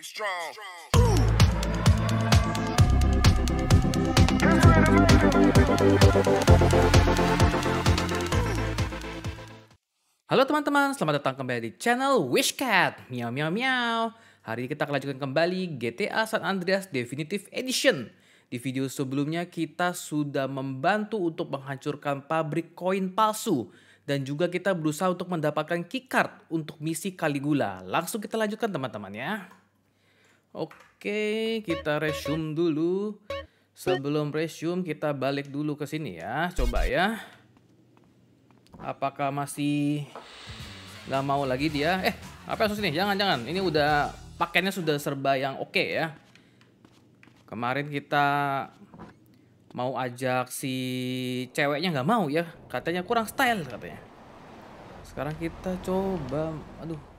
Halo teman-teman, selamat datang kembali di channel Wishcat. Miau miau miau. Hari ini kita akan lanjutkan kembali GTA San Andreas Definitive Edition. Di video sebelumnya kita sudah membantu untuk menghancurkan pabrik koin palsu dan juga kita berusaha untuk mendapatkan keycard untuk misi Caligula. Langsung kita lanjutkan teman-teman ya. Oke, kita resume dulu. Sebelum resume kita balik dulu ke sini ya. Coba ya. Apakah masih nggak mau lagi dia? Eh, apa yang ini? Jangan, jangan. Ini udah pakainya sudah serba yang oke ya. Kemarin kita mau ajak si ceweknya nggak mau ya. Katanya kurang style katanya. Sekarang kita coba, aduh.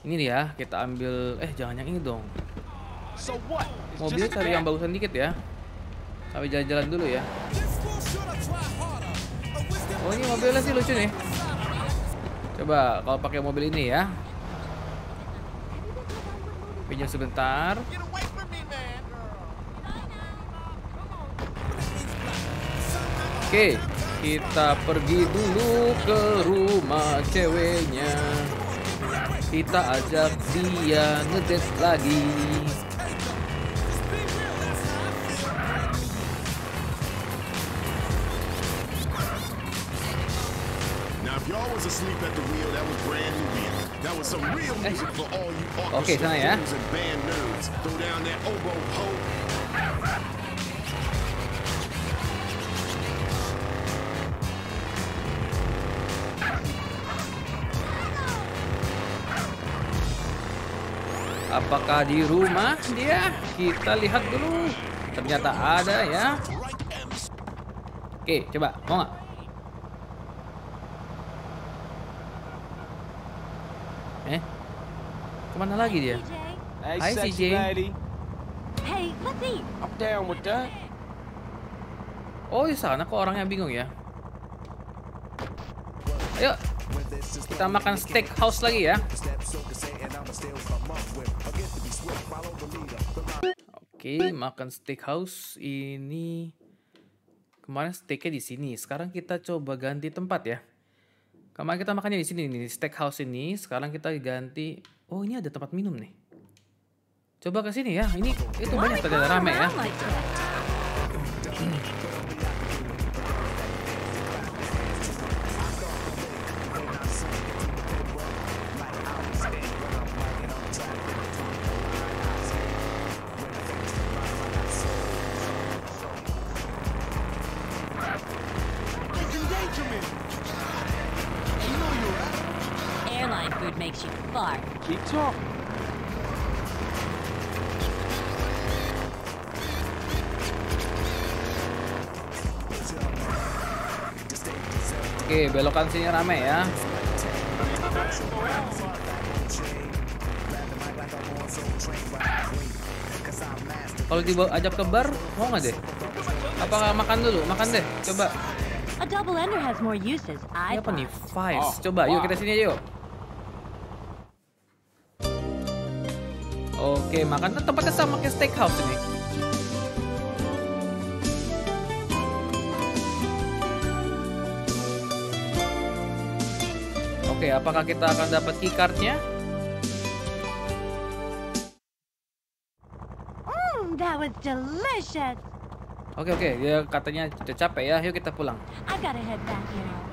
Ini dia, kita ambil. Eh, jangan yang ini dong. Mobil cari yang bagusan dikit ya. Sampai jalan-jalan dulu ya. Oh ini mobilnya sih lucu nih. Coba kalau pakai mobil ini ya. Pinjam sebentar. Oke, kita pergi dulu ke rumah ceweknya. Kita ajak dia ngedate lagi. Now, if y'all was Apakah di rumah dia? Kita lihat dulu. Ternyata ada ya. Oke, coba. Mau nggak? Eh? Ke mana lagi dia? Hey, Hi, sexy CJ. lady. Hey. I'm down with that. Oh, di sana kok orangnya bingung ya. Ayo. Kita makan steakhouse lagi ya. Oke, makan steakhouse ini kemarin steaknya di sini. Sekarang kita coba ganti tempat ya. Kemarin kita makannya di sini nih, steakhouse ini. Sekarang kita ganti. Oh, ini ada tempat minum nih. Coba ke sini ya. Ini itu banyak ternyata rame ya. Sini rame ya. Kalau dibawa ajak ke bar, mau nggak deh? Apa nggak makan dulu? Makan deh, coba. A double ender has more uses. Ini I apa nih? Fives. Oh, Coba, yuk wow. kita sini aja yuk. Oke, makan tempatnya sama kayak steakhouse ini. Oke, apakah kita akan dapat keycardnya? Mmm, that was delicious. Oke oke, dia katanya udah capek ya. Yuk kita pulang. I gotta head back.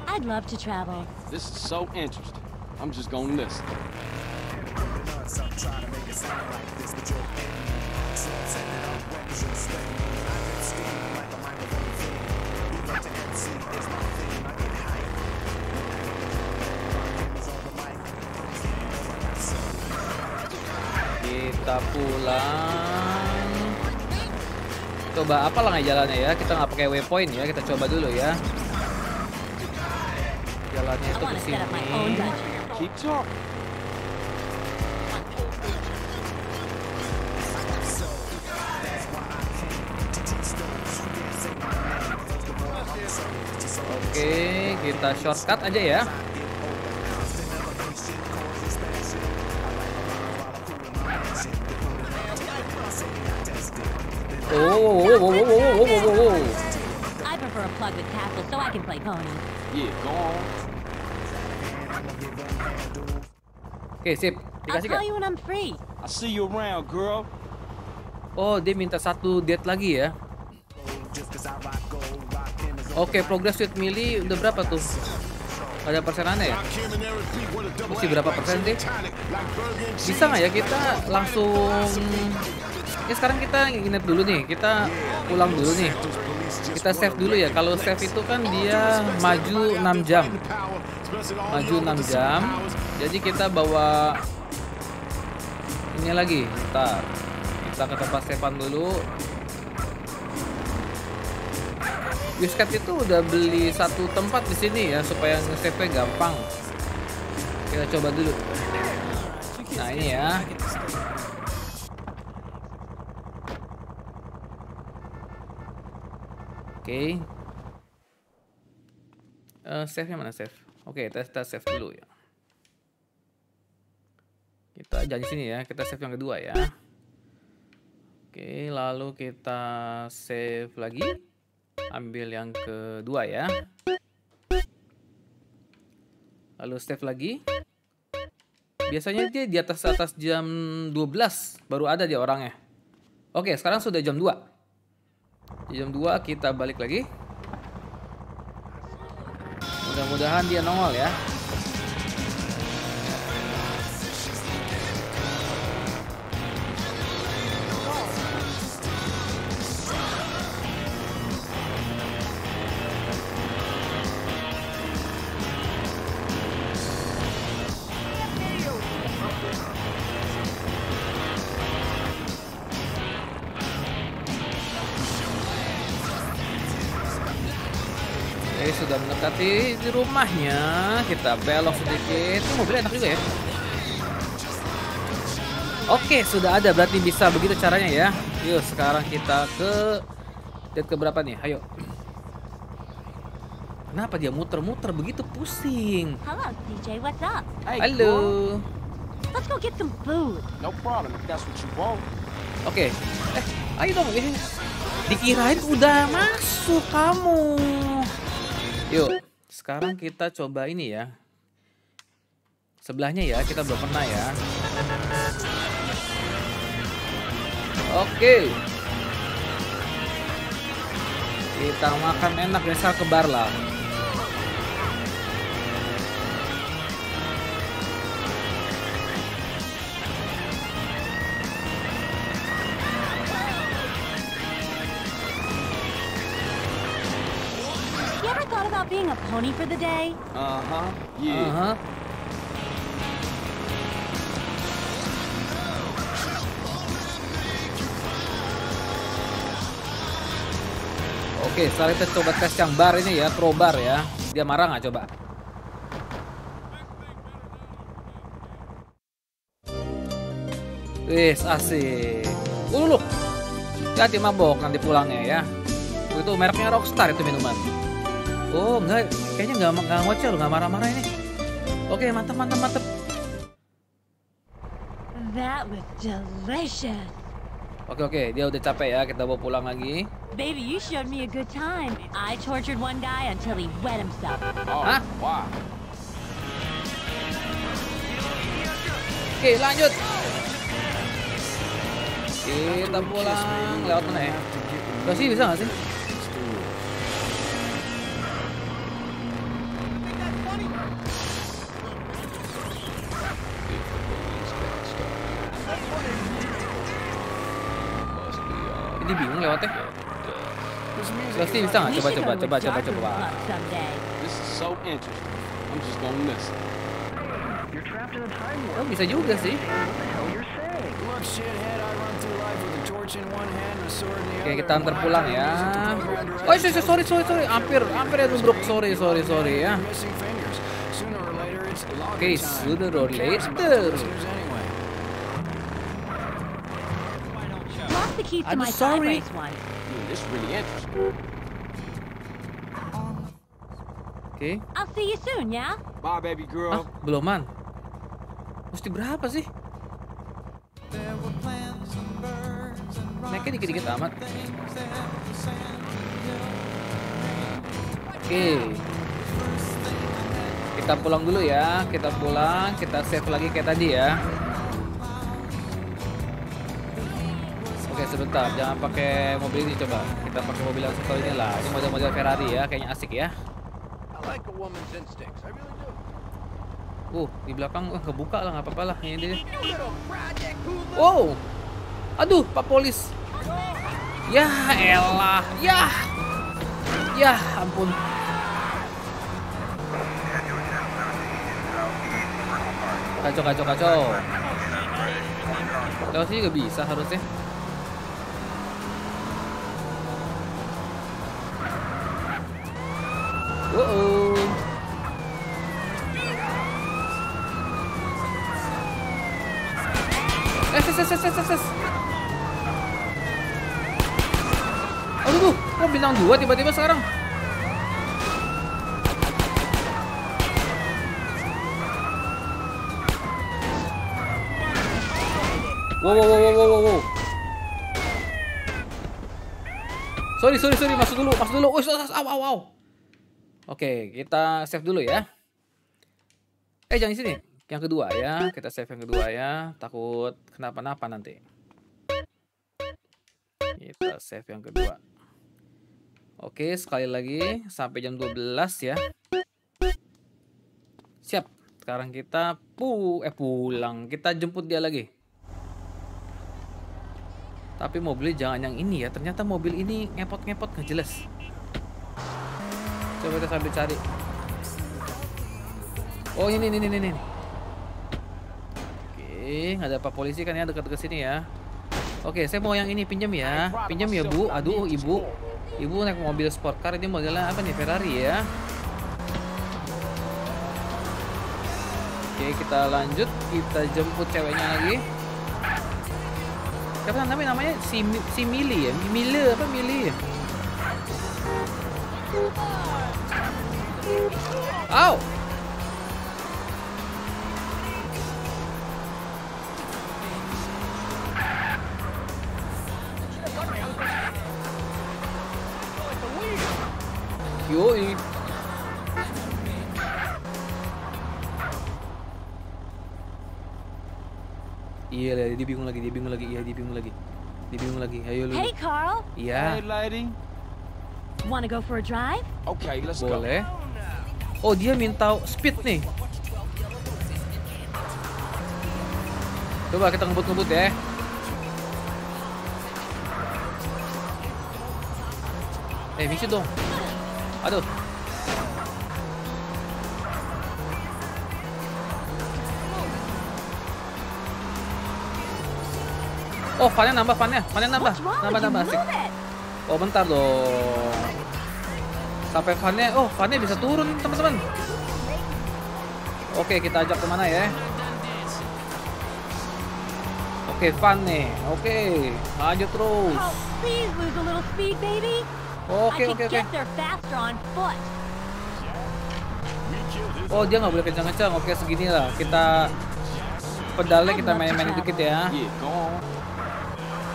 I'd love to travel. This is so interesting. I'm just gonna listen. Kita pulang. Coba apa lah jalannya ya? Kita nggak pakai waypoint ya. Kita coba dulu ya. Jalannya itu ke want to set up my own sini. dungeon. Keep talking. Oke, kita shortcut aja ya. I can play pony. Yeah, go on. Oke, sip. I'll Dikasih call gak? you when I'm free. I see you around, girl. Oh, dia minta satu date lagi ya. Oke, progress with Millie udah berapa tuh? Ada persenannya ya? Mesti berapa persen sih? Bisa nggak ya kita langsung Ya sekarang kita nginep dulu nih, kita pulang dulu nih. Kita save dulu ya. Kalau save itu kan dia maju 6 jam. Maju 6 jam. Jadi kita bawa ini lagi. Ntar kita ke tempat Stefan dulu. Wiscat itu udah beli satu tempat di sini ya supaya nge-save gampang. Kita coba dulu. Nah ini ya. Oke. Eh, save-nya mana save? Oke, kita, kita save dulu ya. Kita jangan di sini ya, kita save yang kedua ya. Oke, lalu kita save lagi. Ambil yang kedua ya. Lalu save lagi. Biasanya dia di atas atas jam 12 baru ada dia orangnya. Oke, sekarang sudah jam 2. Jam 2 kita balik lagi. Mudah-mudahan dia nongol ya. Di rumahnya. Kita belok sedikit. Ini mobilnya enak juga ya. Oke, sudah ada. Berarti bisa begitu caranya ya. Yuk, sekarang kita ke date ke berapa nih? Ayo. Kenapa dia muter-muter begitu pusing? Hello, CJ. What's up? Hey. Halo. Let's go get some food. No problem if that's what you want. Oke. Eh, ayo dong. Eh, Dikirain udah masuk kamu. Yuk, sekarang kita coba ini ya. Sebelahnya ya, kita belum pernah ya. Oke. Kita makan enak biasa ke bar lah. Being a pony for the day? Uh huh. Yeah. Aha. Oke, setelah kita coba tes yang bar ini ya, pro bar ya. Dia marah nggak coba? Wis asik. Uh, lu. Hati mabok nanti pulangnya ya. Itu mereknya Rockstar itu minuman. Oh, enggak, kayaknya enggak enggak ngoceh loh, enggak marah-marah ini. Oke, mantap mantap mantap. That was delicious. Oke oke, dia udah capek ya, kita bawa pulang lagi. Baby, you showed me a good time. I tortured one guy until he wet himself. Oh, Huh? wow. Oke, lanjut. Kita pulang lewat mana ya? Gak sih bisa nggak sih? Lewatnya. Pasti bisa nggak? Coba coba coba coba coba. Club someday. This is so interesting. I'm just gonna listen. Oh bisa juga sih. Oke kita antar pulang ya. Oh sorry sorry sorry sorry, hampir hampir ya nubruk sorry sorry sorry ya. missing fingers. Sooner or later, it's login Okay, sooner or later. The keys to I'm my sorry. side one. Yeah, this really interesting. Oke. I'll see you soon, yeah? Bye, baby Ah, girl. beloman. Mesti berapa sih? Naiknya dikit-dikit amat. Oke. Kita pulang dulu ya. Kita pulang, kita save lagi kayak tadi ya. Sebentar, jangan pakai mobil ini coba. Kita pakai mobil yang satu ini lah. Ini model-model Ferrari ya, kayaknya asik ya. Uh, di belakang uh, kebuka lah, nggak apa-apa lah. Ini dia. Wow. Aduh, Pak Polis. Ya elah. Ya. Ya ampun. Kacau, kacau, kacau. Lewat sini juga bisa harusnya. Ses. Aduh, kok bintang dua tiba-tiba sekarang? Wow, wow, wow, wow, wow, wow. Sorry, sorry, sorry, masuk dulu, masuk dulu. Oh, aw, aw, aw. Oke, kita save dulu ya. Eh, jangan di sini. Yang kedua ya, kita save yang kedua ya. Takut kenapa-napa nanti. Kita save yang kedua. Oke, sekali lagi sampai jam 12 ya. Siap. Sekarang kita pu eh pulang. Kita jemput dia lagi. Tapi mobilnya jangan yang ini ya. Ternyata mobil ini ngepot-ngepot nggak jelas. Coba kita sambil cari. Oh ini ini ini ini. Nggak ada apa polisi kan ya dekat-dekat sini ya. Oke, saya mau yang ini pinjam ya. Pinjam ya bu. Aduh ibu. Ibu naik mobil sport car ini modelnya apa nih Ferrari ya. Oke, kita lanjut. Kita jemput ceweknya lagi. Siapa namanya? Namanya si si Mili ya? Mili apa Mili? Au! Yoi. Iya, dia bingung lagi, dia bingung lagi, iya dia bingung lagi. Dia bingung lagi. Ayo lu. Hey, Carl. Iya, Hey, lady. Want to go for a drive? Okay, let's go. boleh. Oh, dia minta speed nih. Coba kita ngebut-ngebut ya. Eh, misi dong. Aduh. Oh, fannya nambah, fannya. Fannya nambah. Nambah, nambah. Asik. Oh, bentar dong. Sampai fannya, oh, fannya bisa turun, teman-teman. Oke, kita ajak ke mana ya? Oke, nih. Oke, lanjut terus. Carl, please lose a little speed, baby. Oke, I oke, oke. Oh, dia nggak boleh kencang-kencang. Oke, segini lah. Kita pedalnya kita main-main dikit ya.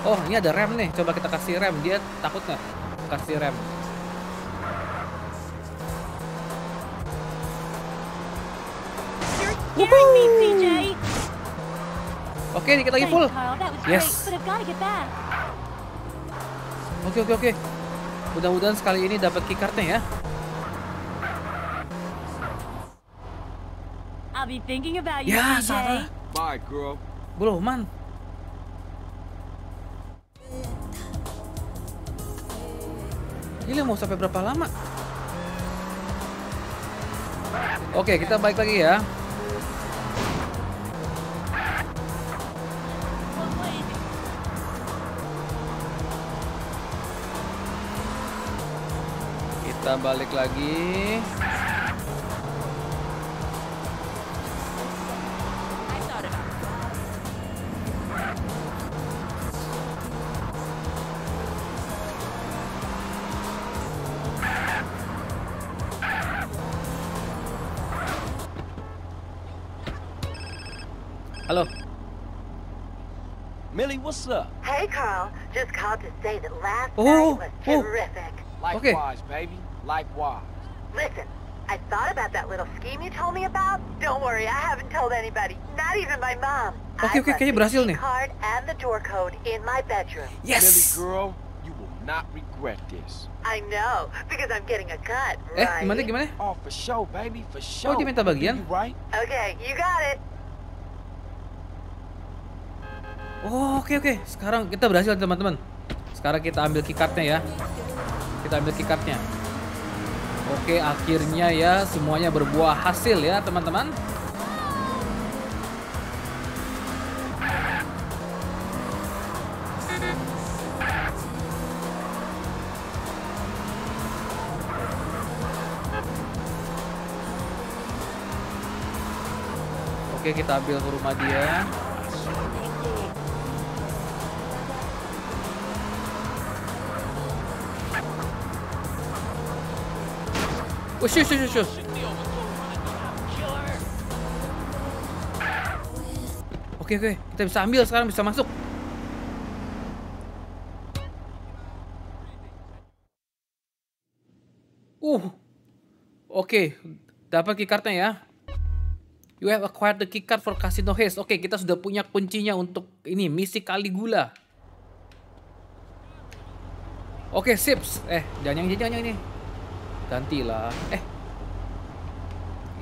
Oh, ini ada rem nih. Coba kita kasih rem. Dia takut nggak? Kasih rem. Oke, dikit lagi full. Yes. get back. Oke, oke, oke. Mudah-mudahan sekali ini dapat keycardnya ya. I'll be thinking about you, Ya. Sarah. Bye, girl. Belum, man. Ini mau sampai berapa lama? Oke, kita balik lagi ya. Kita balik lagi. Halo. Millie, what's up? Hey, Carl. Just called to say that last Oh, night was oh. terrific. Likewise, baby. Likewise. Listen, I thought about that little scheme you told me about. Don't worry, I haven't told anybody, not even my mom. Oke, oke, left kayaknya berhasil nih. card and the door code in my bedroom. Yes. girl, you will not regret this. I know, because I'm getting a cut, Eh, right? gimana gimana? Oh, for sure, baby, for sure. dia minta bagian? You right? Okay, you got it. Oh, oke oke. Sekarang kita berhasil teman-teman. Sekarang kita ambil keycardnya ya. Kita ambil keycardnya. Oke, akhirnya ya semuanya berbuah hasil ya teman-teman. Oke, kita ambil ke rumah dia. Oh, shush, shush, shush, shush. Oke, oke. Kita bisa ambil sekarang, bisa masuk. Uh. Oke, dapat keycardnya ya. You have acquired the keycard for Casino Heist. Oke, kita sudah punya kuncinya untuk ini misi Caligula. Oke, sips. Eh, jangan yang jangan yang ini. Gantilah. Eh.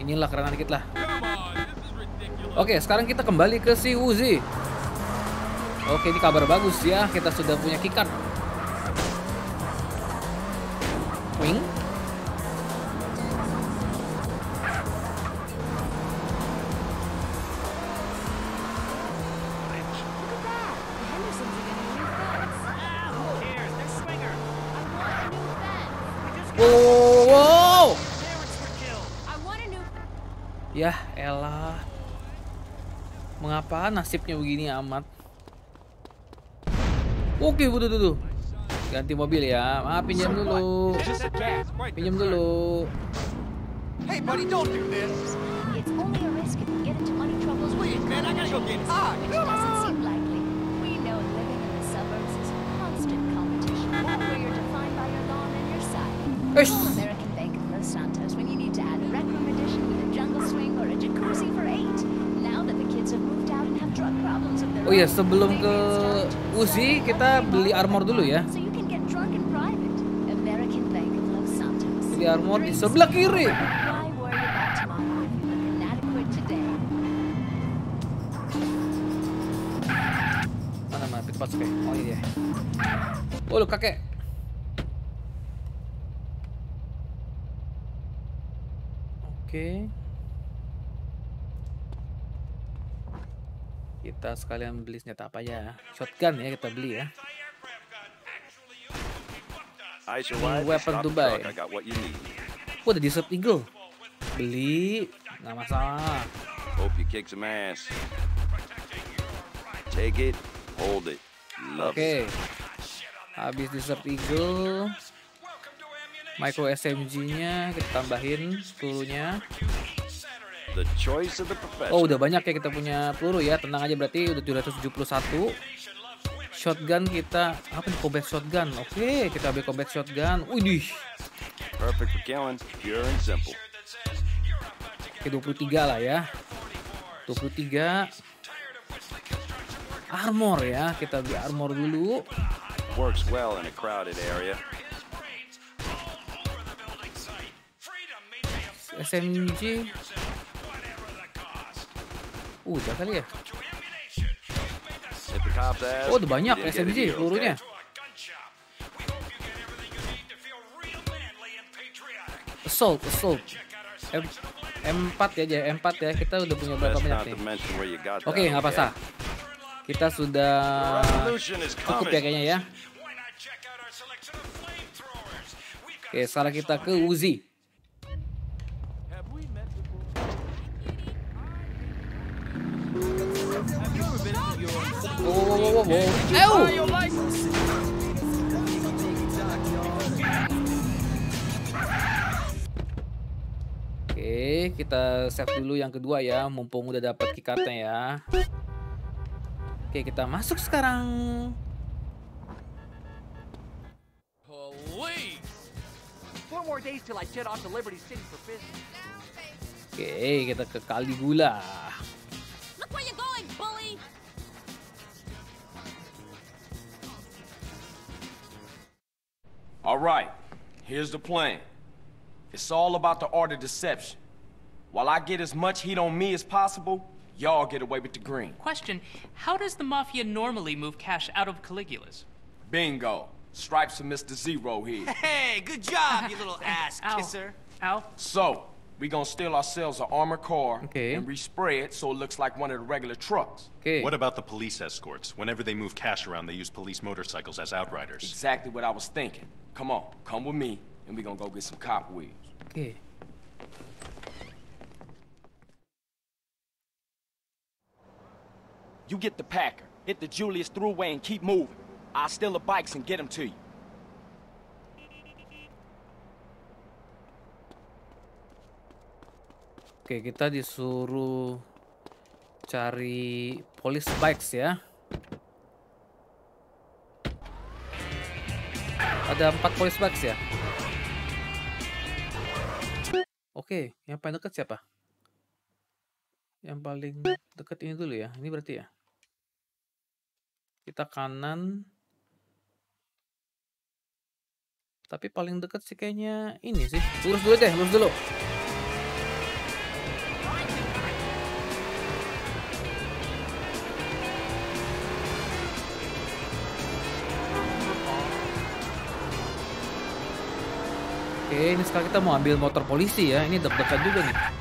Inilah karena dikit lah. Oke, sekarang kita kembali ke si Uzi. Oke, ini kabar bagus ya. Kita sudah punya keycard. Wing. Mengapa nasibnya begini amat? Oke, butuh tuh. Ganti mobil ya. Maaf, pinjam dulu. Pinjam dulu. Hey, buddy, don't do this. It's only a risk if you get into money troubles with Wait, your man, I gotta go get high. which doesn't seem likely. We know living in the suburbs is constant competition. That where you're defined by your lawn and your side. Sebelum ke Uzi, kita beli armor dulu ya. Beli armor di sebelah kiri. Mana mana pick oke. Oh iya. Oh lu kakek. Oke. Kita sekalian beli senjata apa ya? Shotgun ya kita beli ya. Wide. weapon Stop to the buy. truck. I got what you need. Oh, ada Desert Eagle. Beli, nggak masalah. Hope you kick some ass. Take it, hold it, love Oke. it. Habis Desert Eagle. Micro SMG-nya kita tambahin pelurunya. The choice of the profession. Oh, udah banyak ya kita punya peluru ya. Tenang aja berarti udah 771. Shotgun kita apa nih combat shotgun. Oke, kita ambil combat shotgun. Widih. Perfect for killing, pure and simple. Oke, 23 lah ya. 23 armor ya. Kita beli armor dulu. Works well in a crowded area. SMG. Uh, udah kali ya. Oh, udah banyak SMG pelurunya. okay? Assault, assault. M M4 ya, aja M4 ya. Kita udah punya berapa banyak nih? Oke, that, nggak okay? apa-apa. Kita sudah cukup ya kayaknya ya. Oke, sekarang kita ke Uzi. Oke, kita save dulu yang kedua ya, mumpung udah dapat keycardnya ya. Oke, kita masuk sekarang. Police! What more days till I jet off to Liberty City for business. Oke, kita ke Caligula. Look where you're going, All right, here's the plan. It's all about the art of deception. While I get as much heat on me as possible, y'all get away with the green. Question How does the Mafia normally move cash out of Caligula's? Bingo. Stripes for Mr. Zero here. Hey, good job, you little ass Ow. kisser. Ow. So, we gonna steal ourselves an armored car Okay. and respray it so it looks like one of the regular trucks. Oke. What about the police escorts? Whenever they move cash around, they use police motorcycles as outriders. Exactly what I was thinking. Come on, come with me, and we gonna go get some cop wheels. Oke. You get the Packer, hit the Julius Thruway and keep moving. I'll steal the bikes and get them to you. Oke, kita disuruh cari police bikes ya. Ada empat police bikes ya. Oke, yang paling dekat siapa? Yang paling dekat ini dulu ya. Ini berarti ya. Kita kanan. Tapi paling dekat sih kayaknya ini sih. Lurus dulu deh, lurus dulu. Ini sekarang kita mau ambil motor polisi ya. Ini deg-degan juga nih.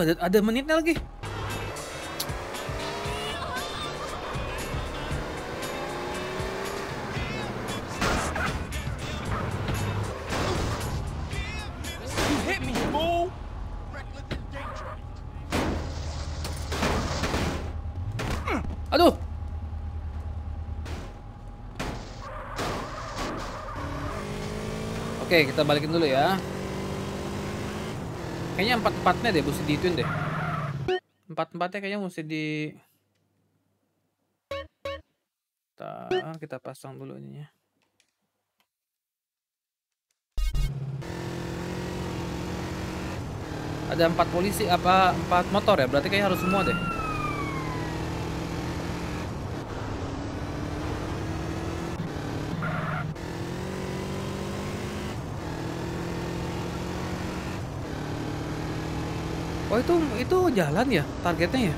Ada, ada menitnya lagi. Aduh. Oke, kita balikin dulu ya. Kayaknya empat-empatnya deh, mesti diituin deh. Empat-empatnya kayaknya mesti di... Bentar, kita pasang dulu ininya. Ada empat polisi, apa empat motor ya? Berarti kayaknya harus semua deh. Oh itu itu jalan ya targetnya ya?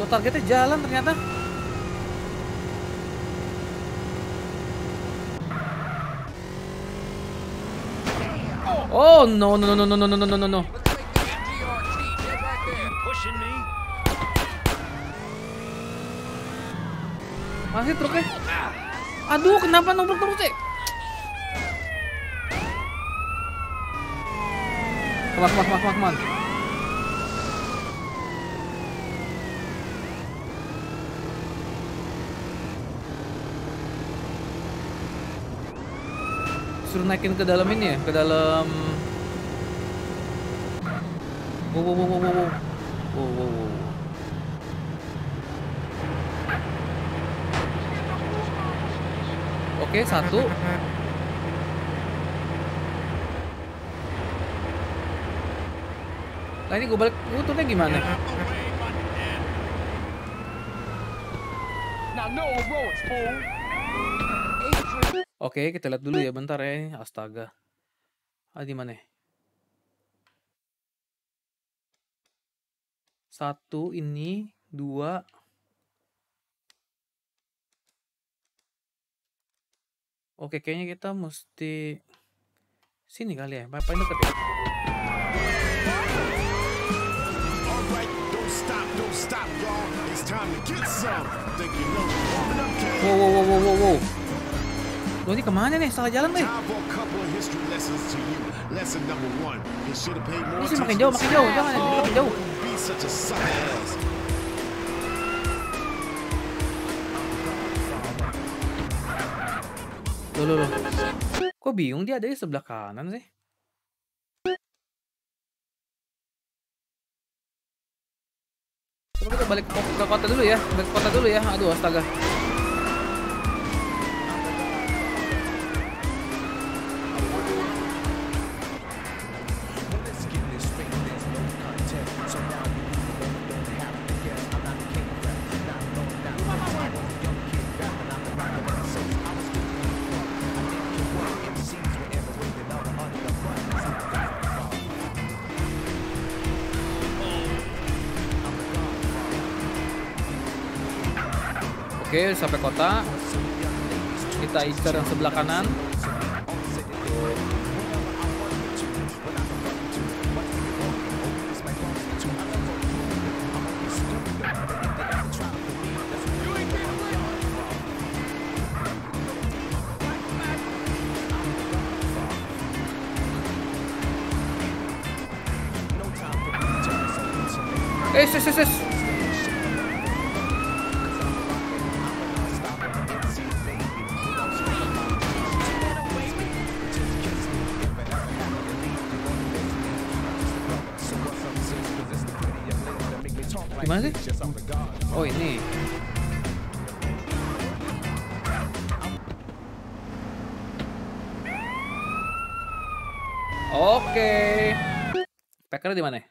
Oh targetnya jalan ternyata. Oh no no no no no no no no no no. Pushing me. Masih truknya. Aduh, kenapa nomor terus sih? Come on, come on. Suruh naikin ke dalam ini ya, ke dalam Wow, wow, wow, wow, wow, wow. Wow, wow, wow. Oke, satu. Nah ini gue balik, gue gimana? Oke, kita lihat dulu ya bentar ya. Astaga. Ah, di mana? ya? Satu ini, dua. Oke, kayaknya kita mesti sini kali ya. Papan dekat ya. Wow, wow, wow, wow, wow, wow. Lo ini ke mana nih? Salah jalan nih. Ini sih makin jauh, makin jauh. Jangan, makin jauh. Loh, loh, loh. Kok bingung dia ada di sebelah kanan sih? Coba kita balik ke, kota dulu ya. Balik ke kota dulu ya. Aduh, astaga. Incar yang sebelah kanan. Packer di mana? ya?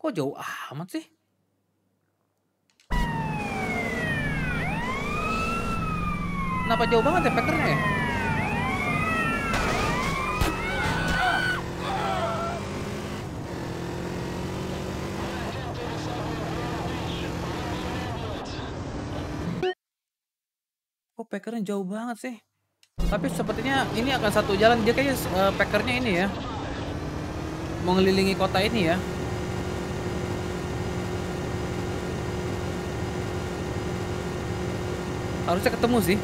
Kok jauh amat sih? Kenapa jauh banget ya packernya ya? Kok packernya jauh banget sih? Tapi sepertinya ini akan satu jalan. Dia kayaknya eh, packernya ini ya. Mengelilingi kota ini ya. Harusnya ketemu sih.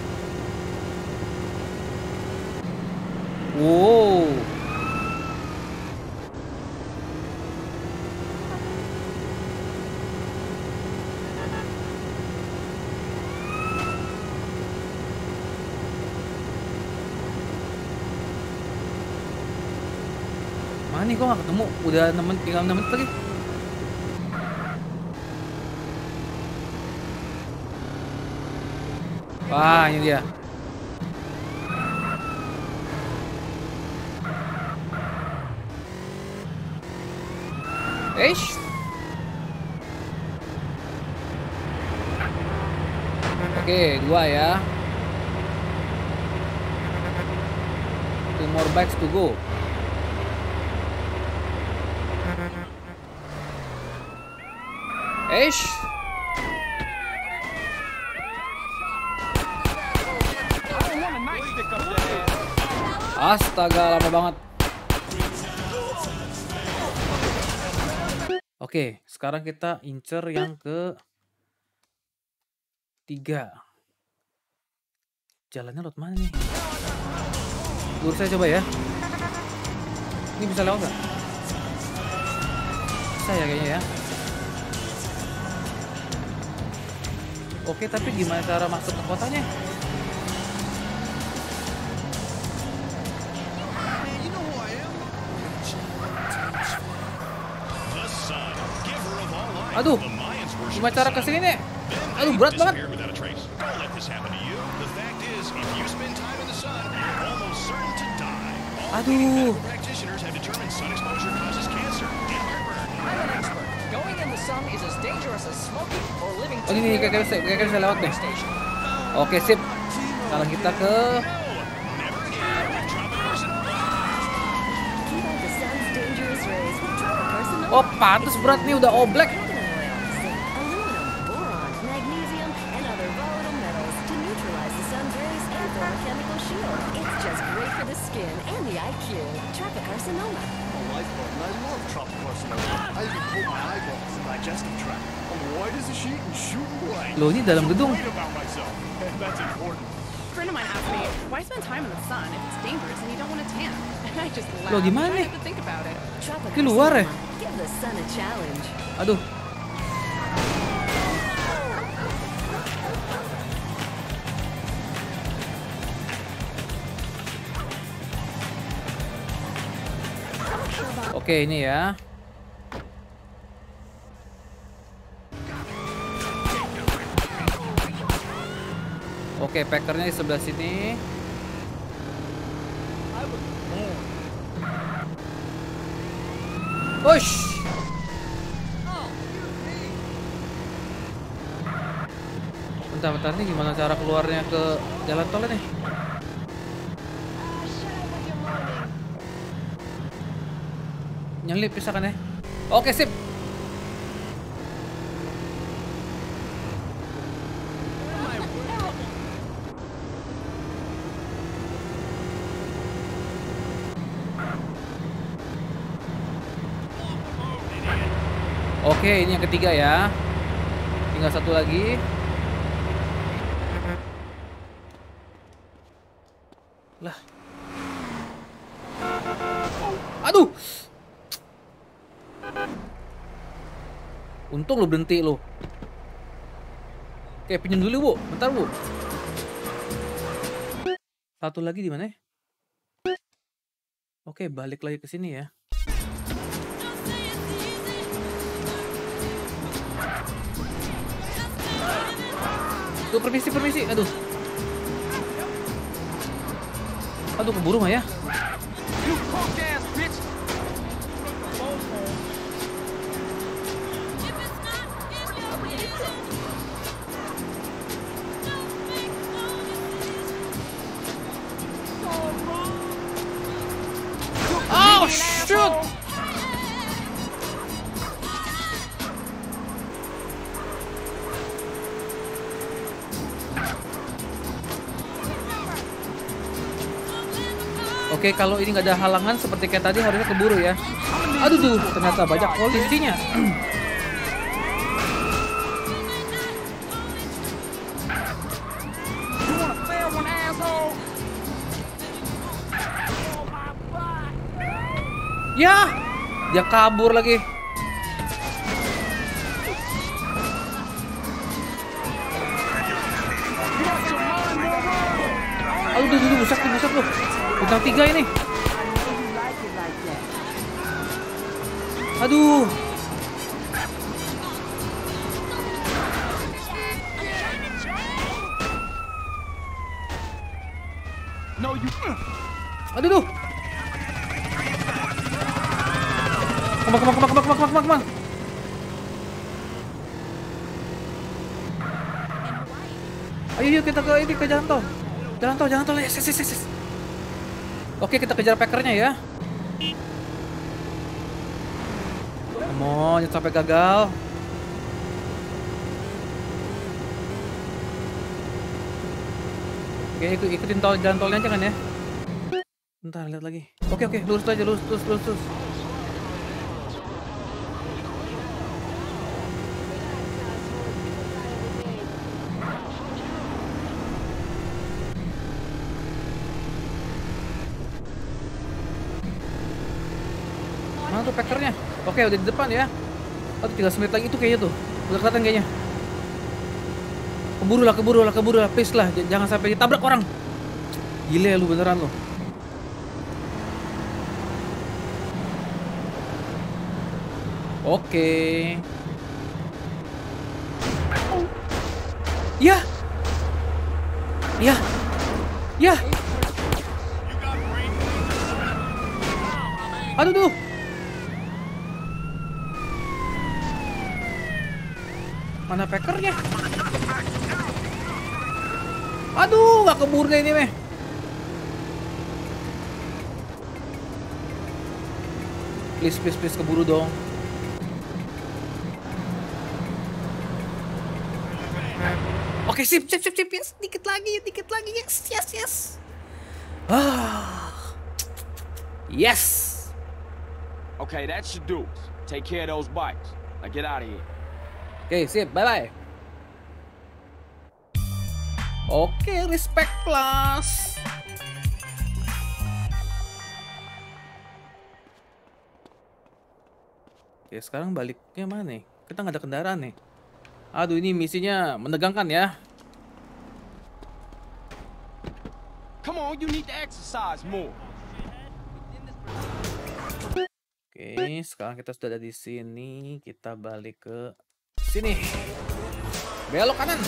Wow. Nih kok gak ketemu? Udah 6 menit, tinggal 6 menit lagi. Wah, ini dia. Eish. Oke, dua ya. Two more bikes to go. Eish. Astaga, lama banget. Oke, sekarang kita incer yang ke tiga. Jalannya lewat mana nih? Lurus saya coba ya. Ini bisa lewat nggak? Bisa ya kayaknya ya. Oke, tapi gimana cara masuk ke kotanya? Aduh, gimana cara ke sini nih? Aduh, berat banget. Aduh. Oh ini kayak bisa, kayak bisa lewat nih. Oke sip. Sekarang kita ke Oh pantas berat nih udah oblek. Skin and the IQ. Tropicarcinoma. Lifeguard and I love tropical carcinoma. I even pulled my eyeballs and digestive tract. I'm white as a sheet and shooting blank. Loh, ini dalam gedung. Great about myself. That's important. Friend of mine asked me, why spend time in the sun if it's dangerous and you don't want to tan? And I just laughed. Loh, di mana? I had to think about it. Di luar ya? Give the sun a challenge. Aduh. Oke, ini ya. Oke, packernya di sebelah sini. Push. Bentar, bentar nih gimana cara keluarnya ke jalan tol nih? Nyelip bisa kan ya? Oke, sip. Oke, ini yang ketiga ya. Tinggal satu lagi. Lah. Aduh. Untung lu berhenti lu. Oke, pinjam dulu, Bu. Bentar, Bu. Satu lagi di mana? ya? Oke, balik lagi ke sini ya. Tuh, permisi, permisi. Aduh. Aduh, keburu mah ya. Oke, kalau ini nggak ada halangan seperti kayak tadi harusnya keburu ya. Aduh tuh, ternyata banyak polisinya. Ya, dia kabur lagi. Bintang tiga ini. Aduh. Aduh, tuh. Kemang, kemang, kemang, kemang, kemang, kemang, kemang. Ayo, yuk kita ke ini ke jalan tol. Jalan tol, jalan tol. Yes, yes, yes, yes. Oke, kita kejar packernya ya. On, jangan sampai gagal. Oke, ikut, ikutin tol, jalan tolnya aja kan ya. Bentar, lihat lagi. Oke, oke, lurus aja, lurus, lurus, lurus, lurus. Mana tuh packernya? Oke, udah di depan ya. Oh, tinggal semenit lagi itu kayaknya tuh. Udah kelihatan kayaknya. Keburu lah, keburu lah, keburu lah. Please lah, j- jangan sampai ditabrak orang. Gile lu beneran lu. Oke. Ya. Ya. Ya. Aduh tuh. Mana packernya? Aduh, nggak keburu deh ini meh. Please, please, please keburu dong. Oke, sip, sip, sip, sip, yes. Dikit lagi, dikit lagi, yes, yes, yes. Ah, Yes. Okay, that should do. Take care of those bikes. Now get out of here. Oke, sip. Bye bye. Oke, respect plus. Oke, sekarang baliknya mana nih? Kita nggak ada kendaraan nih. Aduh, ini misinya menegangkan ya. Come on, you need to exercise more. Oke, sekarang kita sudah ada di sini. Kita balik ke sini. Belok kanan.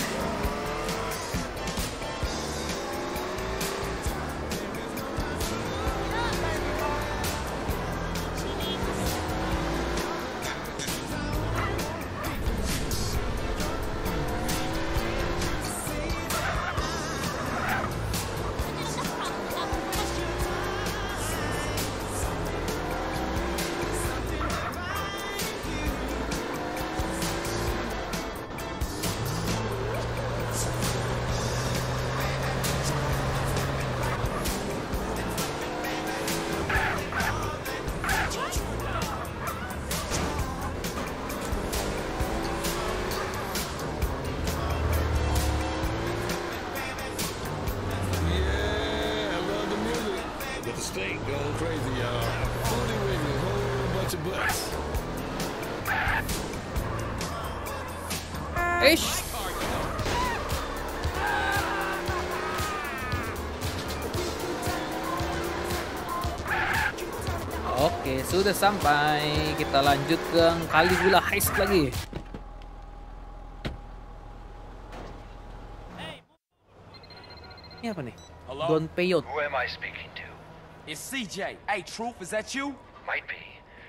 Sudah sampai. Kita lanjut ke Caligula Heist lagi. Ini apa nih? Hello? Don Peyot. Who am I speaking to? It's CJ. Hey, Truth, is that you? Might be.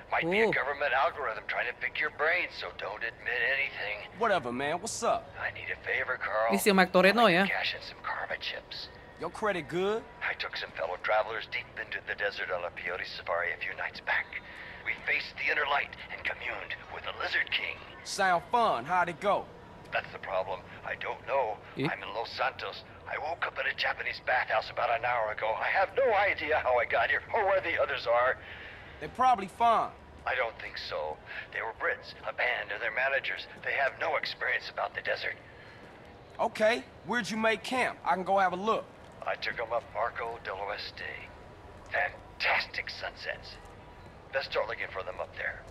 Might be Oh. a government algorithm trying to pick your brain, so don't admit anything. Whatever, man. What's up? I need a favor, Carl. Ini si Mike Toreno ya. Cash in some karma chips. Your credit good? I took some fellow travelers deep into the desert on a peyote safari a few nights back. We faced the inner light and communed with the Lizard King. Sound fun. How'd it go? That's the problem. I don't know. Eh? I'm in Los Santos. I woke up in a Japanese bathhouse about an hour ago. I have no idea how I got here or where the others are. They're probably fine. I don't think so. They were Brits, a band, and their managers. They have no experience about the desert. Okay, where'd you make camp? I can go have a look. I took them up Marco del Oeste. Fantastic sunsets. Best start looking for them up there.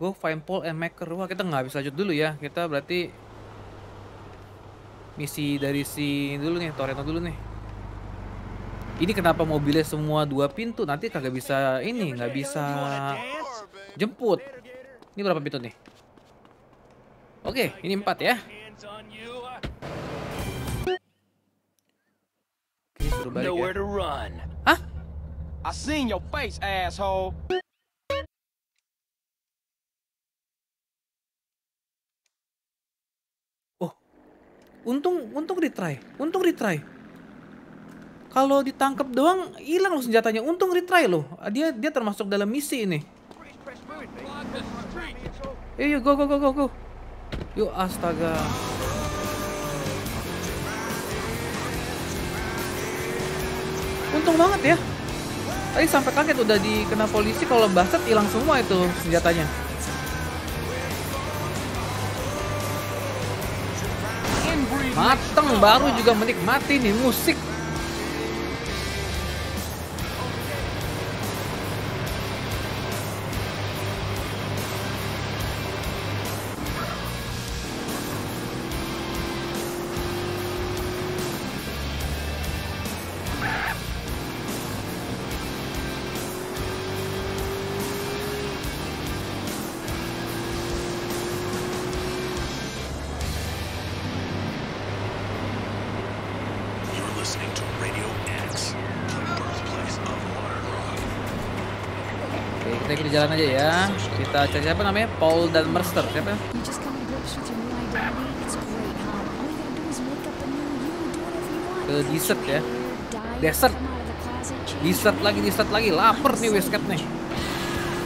Go find Paul and Maker. Wah, kita nggak bisa lanjut dulu ya. Kita berarti misi dari si dulu nih, Toreno dulu nih. Ini kenapa mobilnya semua dua pintu? Nanti kagak bisa ini, nggak bisa jemput. Ini berapa pintu nih? Oke, ini empat ya. Oke, suruh balik ya. Hah? I seen your face, asshole. Untung, untung retry, untung retry. Kalau ditangkap doang hilang loh senjatanya. Untung retry loh. Dia dia termasuk dalam misi ini. Yuk, yuk, go, go, go, go, go. Yuk, astaga. Untung banget ya. Tadi sampai kaget udah dikena polisi kalau baset hilang semua itu senjatanya. Mateng baru juga menikmati nih musik. Listening to Radio X, the birthplace of modern rock. Oke, kita ikuti jalan aja ya. Kita cari siapa namanya? Paul dan Mercer. Siapa? Ke desert ya. Desert. Desert lagi, desert lagi. Laper nih Westcat nih.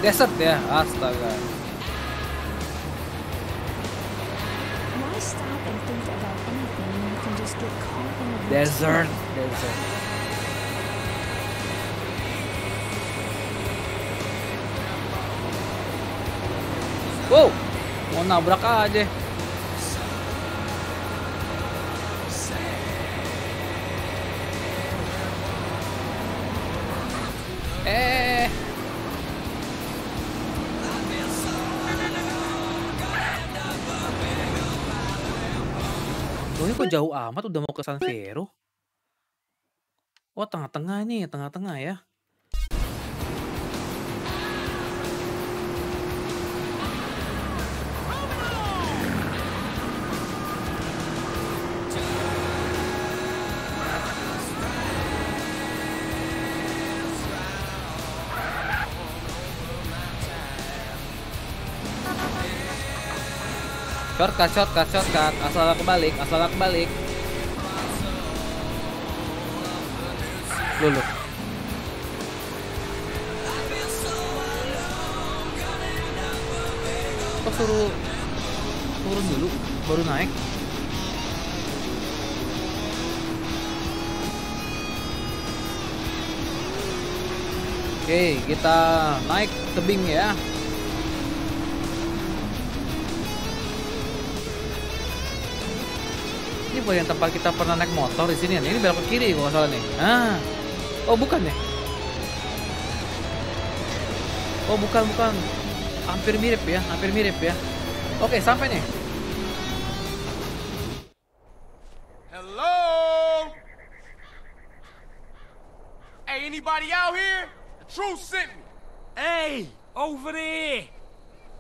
Desert ya. Astaga. And think about anything when you can just get caught in a Desert, desert. Wow, mau nabrak aja. Jauh amat udah mau ke San Fierro? Oh, tengah-tengah nih, tengah-tengah ya. Shortcut, shortcut, shortcut. Asal aku balik, asal aku balik. Lulu. Kok suruh turun dulu, baru naik? Oke, kita naik tebing ya. Bukan yang tempat kita pernah naik motor di sini ya. Ini belok ke kiri kalau nggak salah nih. Ah. Oh, bukan ya? Oh, bukan, bukan. Hampir mirip ya, hampir mirip ya. Oke, sampai nih. Hello? Hey, anybody out here? The truth sent me. Hey, over there.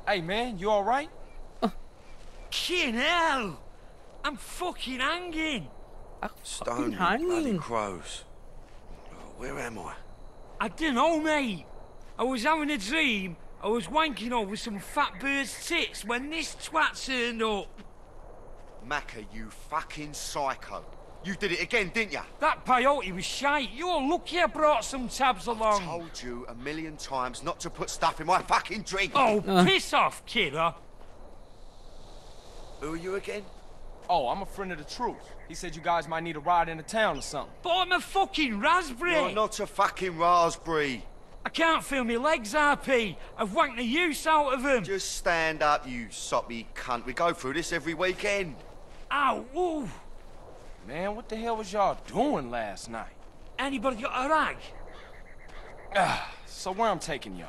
Hey, man, you all right? Kin hell. I'm fucking hanging. Stone you hanging. bloody crows. Where am I? I don't know, mate. I was having a dream. I was wanking over some fat bird's tits when this twat turned up. Macca, you fucking psycho. You did it again, didn't ya? That peyote was shite. You're lucky I brought some tabs along. I Told you a million times not to put stuff in my fucking drink. Oh, piss off, kidder. Who are you again? Oh, I'm a friend of the truth. He said you guys might need a ride into town or something. But I'm a fucking raspberry. You're not a fucking raspberry. I can't feel my legs, RP. I've wanked the use out of them. Just stand up, you soppy cunt. We go through this every weekend. Ow, ooh. Man, what the hell was y'all doing last night? Anybody got a rag? Ah, so where I'm taking y'all?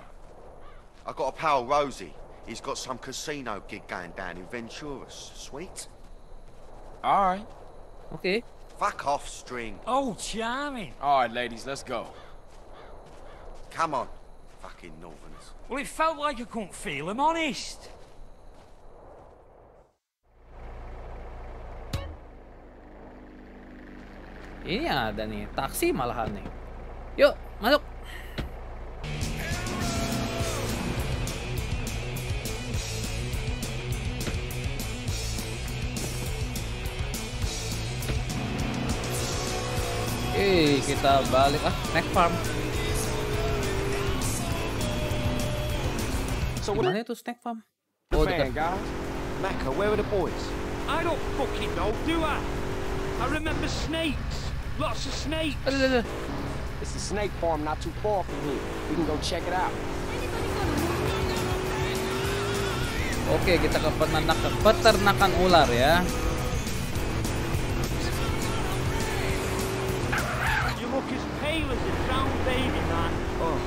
I got a pal, Rosie. He's got some casino gig going down in Venturas. Sweet? All right. Okay. Fuck off, string. Oh, charming. All right, ladies, let's go. Come on, fucking northerners. Well, it felt like I couldn't feel him, honest. Ini ada nih, taksi malahan nih. Yuk, masuk. Oke, kita balik ah, snack farm. So Gimana itu snack farm? Oh, dekat. guys. Macca, where are the boys? I don't fucking know, do I? I remember snakes. Lots of snakes. It's a snake farm not too far from here. We can go check it out. Oke, kita ke peternakan, peternakan ular ya. As pale a drowned baby, man. Oh,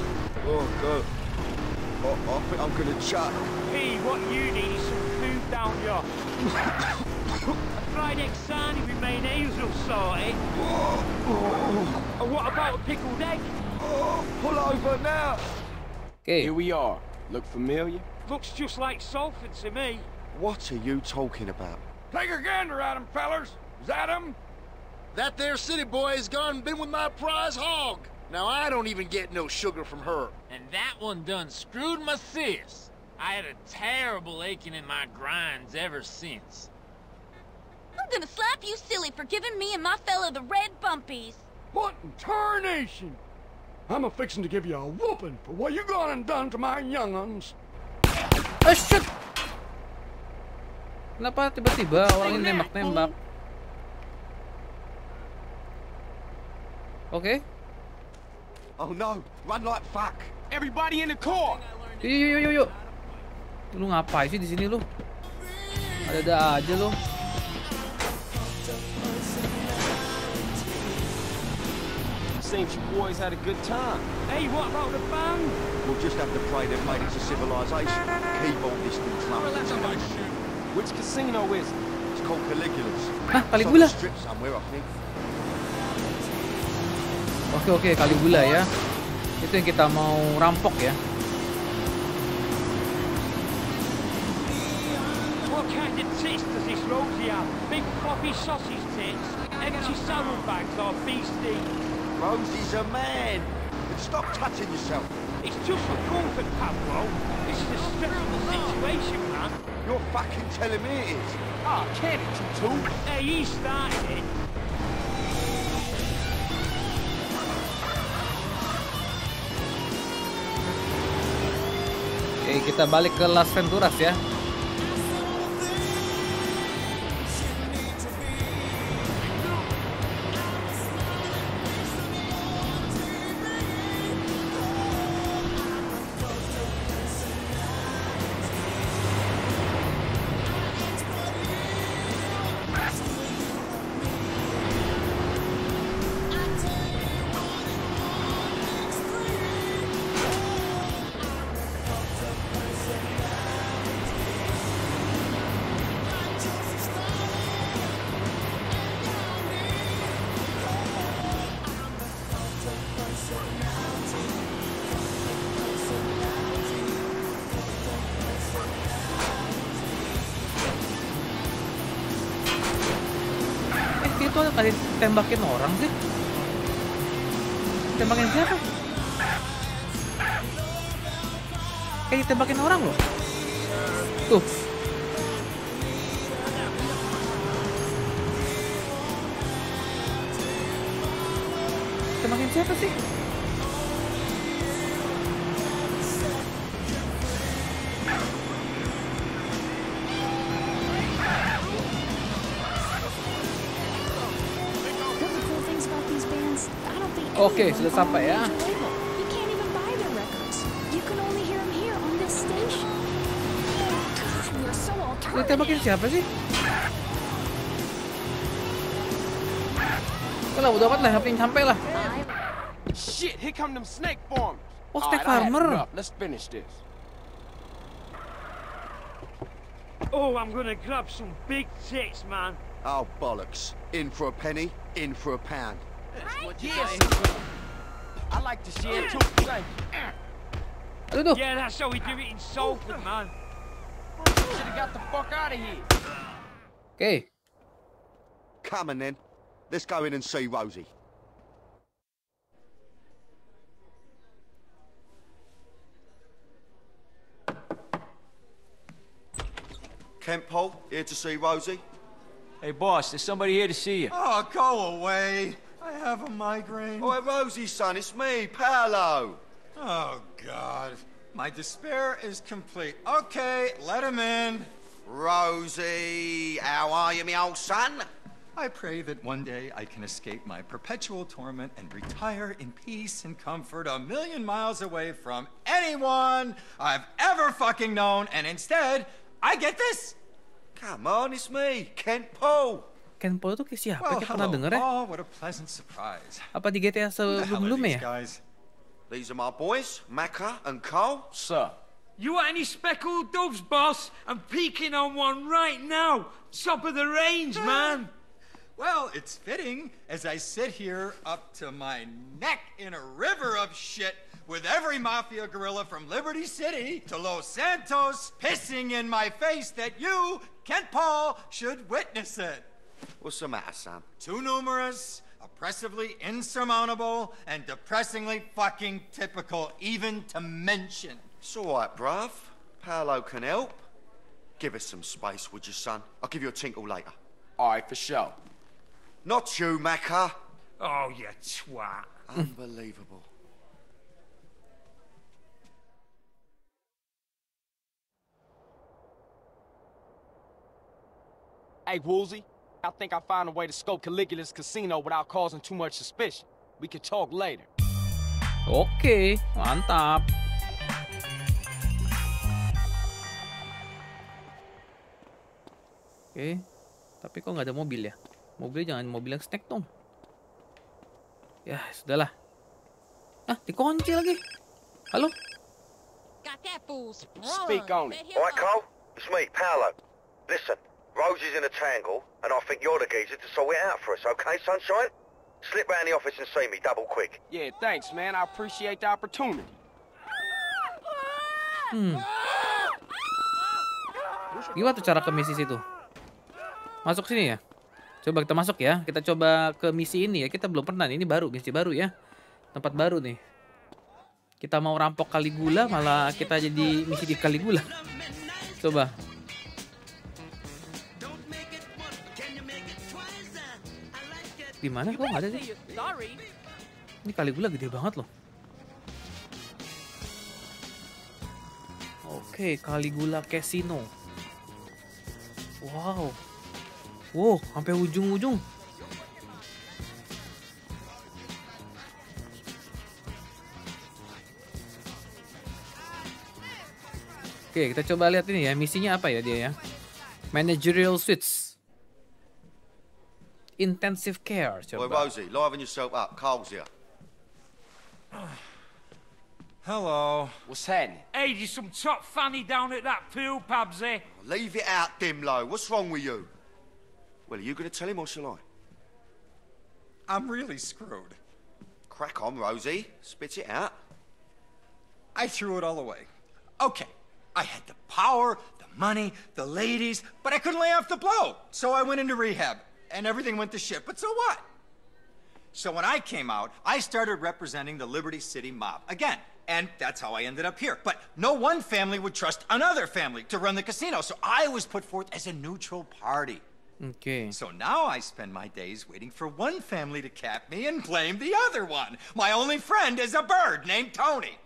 oh, God. Oh, oh, I think I'm gonna chuck. P, what you need is some food down your... a fried egg sarnie with mayonnaise oh. will sort it. And what about a pickled egg? Pull over now. Oke. Here we are. Look familiar? Looks just like Salford to me. What are you talking about? Take a gander at him, fellers. Is that him? That there city boy has gone and been with my prize hog. Now I don't even get no sugar from her. And that one done screwed my sis. I had a terrible aching in my grinds ever since. I'm gonna slap you silly for giving me and my fella the red bumpies. What in tarnation? I'm a fixin' to give you a whooping for what you gone and done to my young'uns. Shit. Kenapa tiba-tiba orang ini nembak-nembak? Oke. Oh no, run like fuck. Everybody in the car. Yuk, yuk, yuk, yuk, yuk. Lu ngapain sih di sini lu? Ada-ada aja lu. Seems you boys had a good time. Hey, what about the? We'll just have to pray they've made it to civilization. Keep all this thing trumpets. Which casino is it? It's called Caligula's. It's on Caligula? strip somewhere, I think. Oke, oke, Caligula ya. Itu yang kita mau rampok ya. What kind of tits does this Rosie have? Big floppy sausage tits? Empty saddlebags or beastie? Rosie's a man. But stop touching yourself. It's just for comfort, Pablo. This is a stressful situation, man. You're fucking telling me it is. Ah, can it, you two? Hey, he started it. Kita balik ke Las Venturas ya. Itu ada kali tembakin orang sih. Tembakin siapa? Kayak ditembakin orang loh. Tuh. Tembakin siapa sih? This station. God, we're so Ditembakin alternative. siapa sih? Udah, udah amat lah, yang sampai lah. Shit, here come them snake farmers. Oh, snake farmer. Let's finish this. Oh, I'm gonna grab some big tits, man. Oh, bollocks. In for a penny, in for a pound. Yes. I like to see share too. Thank you. Yeah, that's how we do it in Salford, man. Should have got the fuck out of here. Oke. Come on then. Let's go in and see Rosie. Kent Paul, here to see Rosie. Hey, boss, there's somebody here to see you. Oh, go away. I have a migraine. Oh, Rosie, son, it's me, Paolo. Oh, God. My despair is complete. Okay, let him in. Rosie, how are you, me old son? I pray that one day I can escape my perpetual torment and retire in peace and comfort a million miles away from anyone I've ever fucking known, and instead, I get this. Come on, it's me, Kent Paul. Ken Paul tuh kayak siapa? Well, Kayak pernah hello, denger ya? Paul. What a pleasant surprise. Apa di GTA Who the are sebelumnya these ya? These are my boys, Macca and Cole. Sir. You want any speckled doves, boss? I'm peeking on one right now. Top of the range, ah. man. Well, it's fitting as I sit here up to my neck in a river of shit with every mafia gorilla from Liberty City to Los Santos pissing in my face that you, Kent Paul, should witness it. What's the matter, son? Too numerous, oppressively insurmountable, and depressingly fucking typical, even to mention. It's all right, bruv. Paolo can help. Give us some space, would you, son? I'll give you a tinkle later. All right, for sure. Not you, Macca. Oh, you twat. Unbelievable. Hey, Woolsey, I think I found a way to scope Caligula's casino without causing too much suspicion. We can talk later. Oke, mantap. Oke, tapi kok nggak ada mobil ya? Mobil jangan mobil yang snack dong. Ya, sudahlah. Ah, dikunci lagi. Halo? Got that. Speak on it. All right, Cole? It's me, Paolo. Listen, Rosie's in a tangle, and I think you're the geezer to sort it out for us, okay, sunshine? Slip round the office and see me, double quick. Yeah, thanks, man. I appreciate the opportunity. Hmm. Gimana tuh cara ke misi situ? Masuk sini ya? Coba kita masuk ya. Kita coba ke misi ini ya. Kita belum pernah. Ini baru, misi baru ya. Tempat baru nih. Kita mau rampok Caligula, malah kita jadi misi di Caligula. Coba. Di mana kok nggak ada sih? Sorry. Ini Caligula gede banget loh. Oke, Caligula Casino. Wow. Wow, sampai ujung-ujung. Oke, kita coba lihat ini ya. Misinya apa ya dia ya? Managerial Suites. Intensive Care. Boy, Coba. Rosie, liven yourself up. Carl's here. Hello. What's happening? Hey, there's some top fanny down at that pool, Pabsy. Leave it out, Dimlo. What's wrong with you? Well, are you going to tell him or shall I? I'm really screwed. Crack on, Rosie. Spit it out. I threw it all away. Okay, I had the power, the money, the ladies, but I couldn't lay off the blow. So I went into rehab, and everything went to shit. But so what? So when I came out, I started representing the Liberty City mob again. And that's how I ended up here. But no one family would trust another family to run the casino, so I was put forth as a neutral party. Okay. So now I spend my days waiting for one family to cap me and blame the other one. My only friend is a bird named Tony.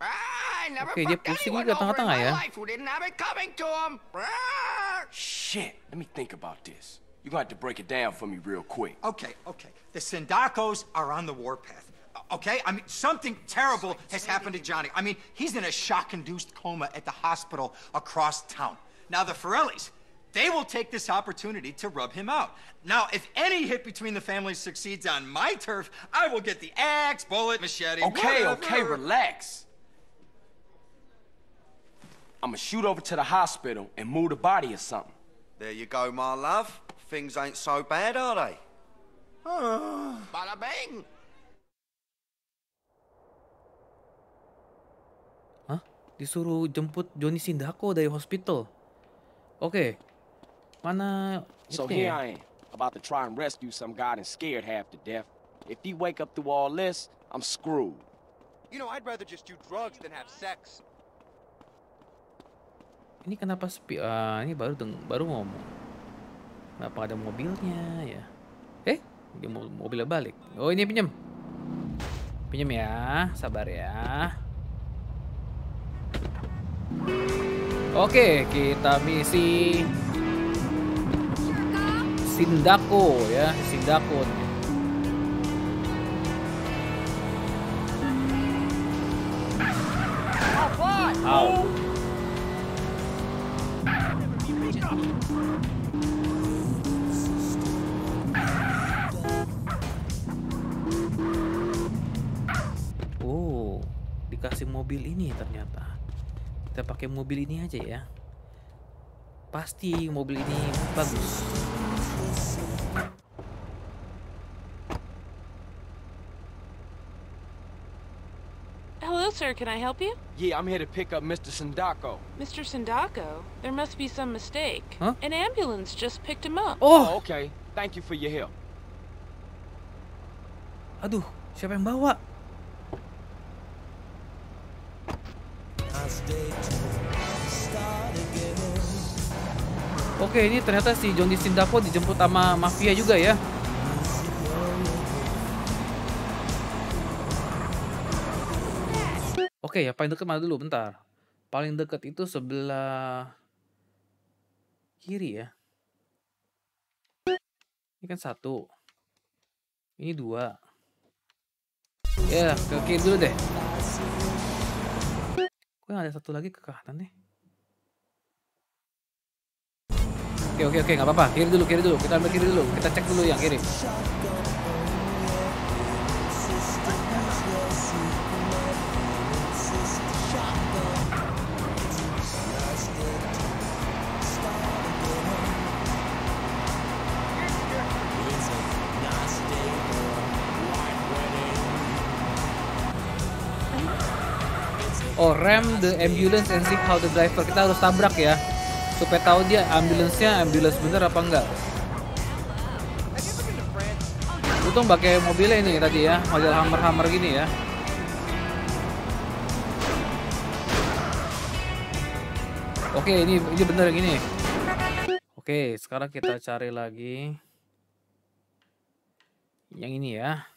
Ah, I never Oke, dia fucked anyone over in my life who didn't have it coming to him. Ah. Shit, let me think about this. You're gonna have to break it down for me real quick. Okay, okay. The Sindacos are on the warpath. Okay? I mean, something terrible has happened to Johnny. I mean, he's in a shock induced coma at the hospital across town. Now, the Forellis, they will take this opportunity to rub him out. Now, if any hit between the families succeeds on my turf, I will get the axe, bullet, machete. Okay, whatever. okay, relax. I'm gonna shoot over to the hospital and move the body or something. There you go, my love. Things ain't so bad, are they? Bada bing. Hah? Disuruh jemput Johnny Sindako dari hospital. Oke. Mana So itu here ya? I am, about to try and rescue some guy and scared half to death. If he wake up through all this, I'm screwed. You know, I'd rather just do drugs than have sex. Ini kenapa sepi? Ah, ini baru baru ngomong. Kenapa ada mobilnya ya? Eh, dia mau mobilnya balik. Oh, ini pinjam. Pinjam ya, sabar ya. Oke, kita misi Sindako ya, Sindako. Au. Dikasih mobil ini ternyata. Kita pakai mobil ini aja ya. Pasti mobil ini bagus. Hello, sir. Can I help you? Yeah, I'm here to pick up Mr. Sindako. Mr. Sindako, there must be some mistake. Huh? An ambulance just picked him up. Oh, okay. Thank you for your help. Aduh, siapa yang bawa? Oke, ini ternyata si Johnny Sindako dijemput sama mafia juga ya. Oke, ya paling dekat mana dulu? Bentar. Paling dekat itu sebelah kiri ya. Ini kan satu. Ini dua. Ya, ke kiri dulu deh. Yang ada satu lagi ke kanan nih? Oke oke oke nggak apa-apa. Kiri dulu kiri dulu. Kita ambil kiri dulu. Kita cek dulu yang kiri. Oh, ram the ambulance and see how the driver. Kita harus tabrak ya. Supaya tahu dia ambulance-nya ambulance bener apa enggak. Untung pakai mobilnya ini tadi ya, model hammer-hammer gini ya. Oke, ini ini bener yang ini. Oke, sekarang kita cari lagi yang ini ya.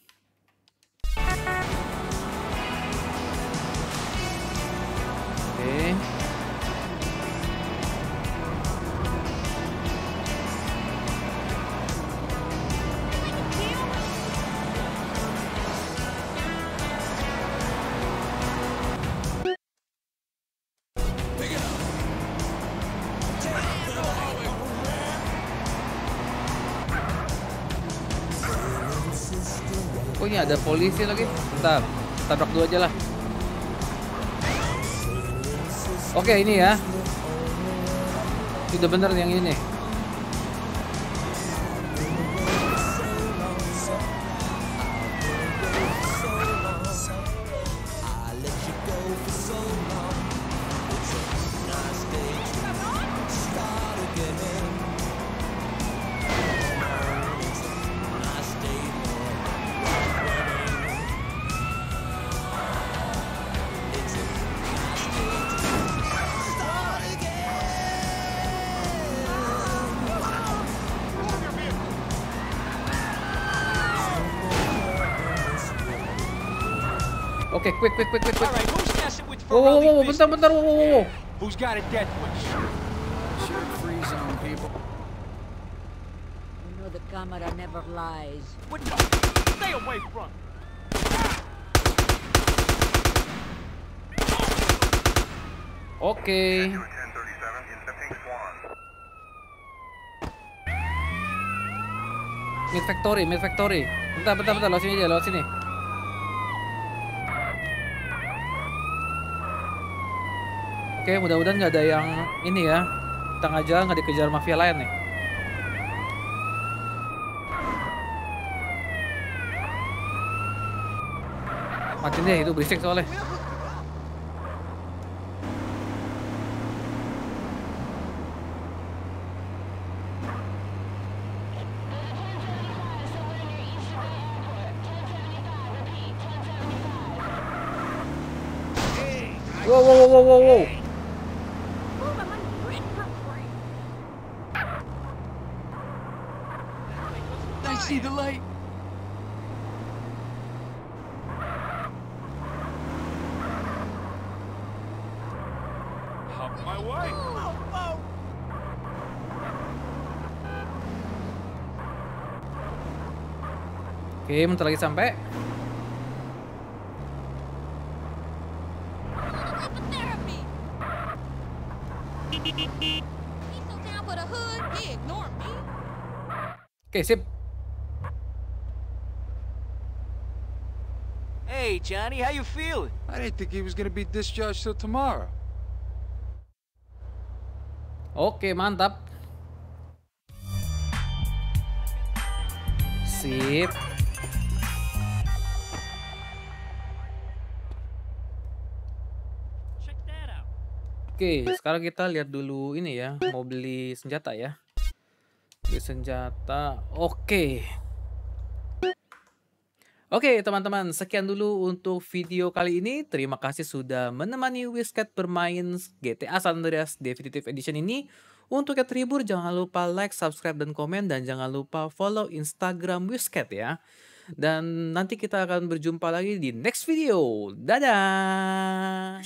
Ini ada polisi lagi. Bentar, tabrak dulu aja lah. Oke ini ya. Sudah bener yang ini bentar, bentar, wow, wow, wow. Who's got a death wish? Shoot free zone, people. You know the camera never lies. What the? Stay away from. Oke. Mid factory, mid factory. Bentar, bentar, bentar, lewat sini aja, lewat sini. Oke, mudah-mudahan nggak ada yang ini ya. Tengah jalan nggak dikejar mafia lain nih. Matiin deh, itu berisik soalnya. Wow, wow, wow, wow, wow. I see the light. Out my way. Oke, bentar lagi sampai. Oke, sip. Hey, Johnny, how you feeling? I didn't think he was gonna be discharged till tomorrow. Oke, mantap. Sip. Oke, sekarang kita lihat dulu ini ya, mau beli senjata ya. Beli senjata. Oke. Oke, teman-teman, sekian dulu untuk video kali ini. Terima kasih sudah menemani Wizcat bermain GTA San Andreas Definitive Edition ini. Untuk yang terhibur, jangan lupa like, subscribe, dan komen. Dan jangan lupa follow Instagram Wizcat ya. Dan nanti kita akan berjumpa lagi di next video. Dadah!